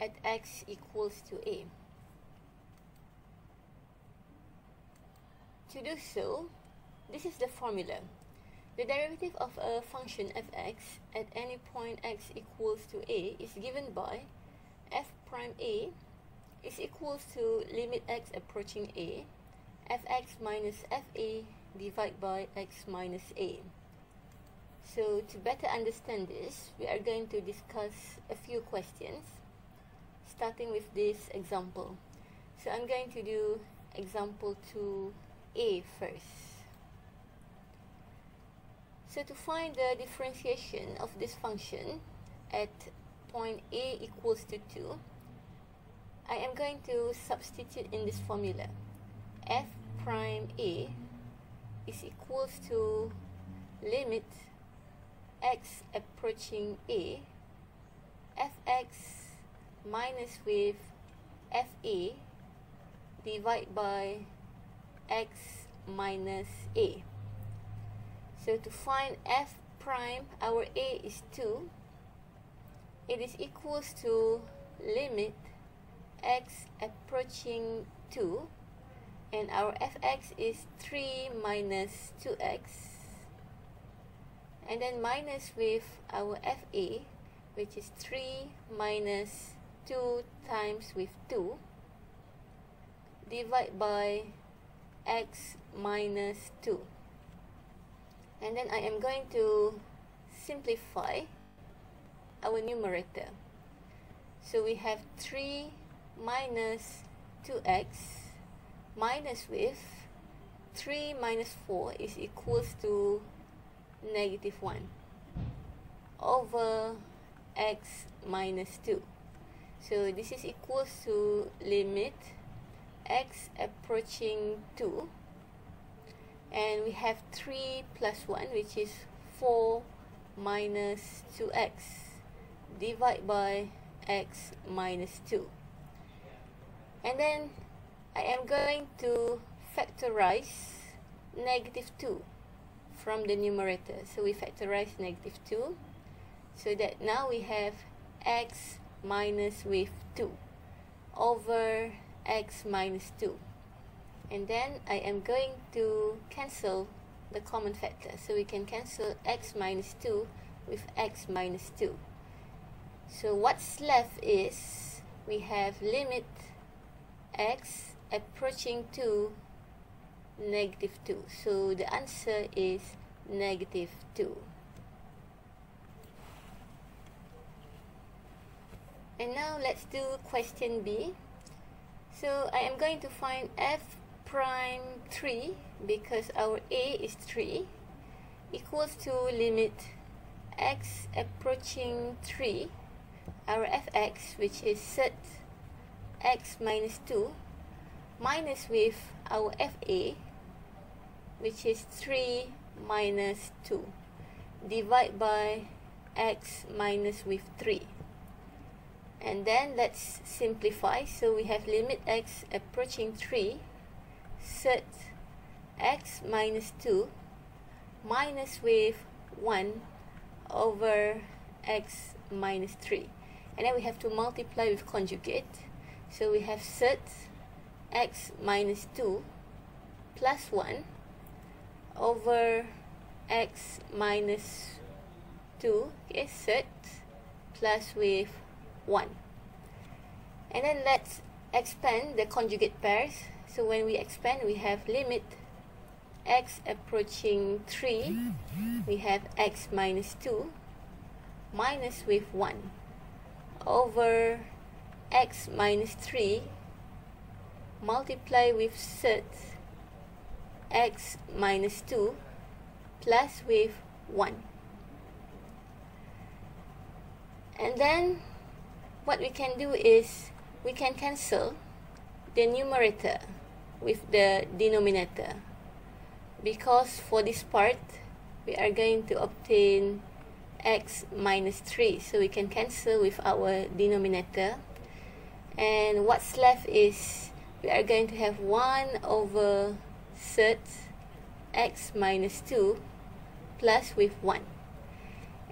at x equals to a. To do so, this is the formula. The derivative of a function fx at any point x equals to a is given by f prime a is equals to limit x approaching a fx minus fa divided by x minus a. So to better understand this, we are going to discuss a few questions, starting with this example. So I'm going to do example 2a first. So to find the differentiation of this function at point a equals to 2, I am going to substitute in this formula. f prime a is equals to limit x approaching a fx minus with fa divided by x minus a. So to find f prime, our a is 2. It is equals to limit x approaching 2 and our fx is 3 minus 2x and then minus with our fa which is 3 minus 2 times with 2 divide by x minus 2 and then I am going to simplify our numerator. So we have 3 minus 2x minus with 3 minus 4 is equals to negative 1 over x minus 2. So this is equals to limit x approaching 2 and we have 3 plus 1 which is 4 minus 2x divided by x minus 2 and then I am going to factorize negative 2 from the numerator. So we factorize negative 2 so that now we have x minus with 2 over x minus 2. And then I am going to cancel the common factor. So we can cancel x minus 2 with x minus 2. So what's left is we have limit x approaching to negative 2. So the answer is negative 2. And now let's do question B. So I am going to find f prime 3 because our a is 3 equals to limit x approaching 3 our fx which is set x minus 2 minus with our FA which is 3 minus 2 divide by x minus with 3 and then let's simplify. So we have limit x approaching 3 set x minus 2 minus with 1 over x minus 3 and then we have to multiply with conjugate. So we have set x minus 2 plus 1 over x minus 2 okay set plus with 1 and then let's expand the conjugate pairs. So when we expand we have limit x approaching 3 we have x minus 2 minus with 1 over x minus 3 multiply with set x minus 2 plus with 1 and then what we can do is we can cancel the numerator with the denominator. Because for this part we are going to obtain x minus 3 so we can cancel with our denominator. And what's left is we are going to have 1 over set x minus 2 plus with 1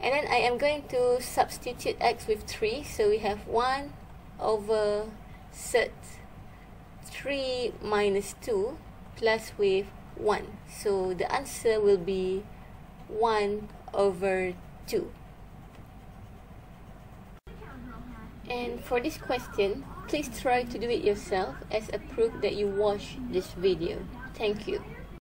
and then I am going to substitute x with 3 so we have 1 over set 3 minus 2 plus with 1. So the answer will be 1 over 2. And for this question, please try to do it yourself as a proof that you watched this video. Thank you.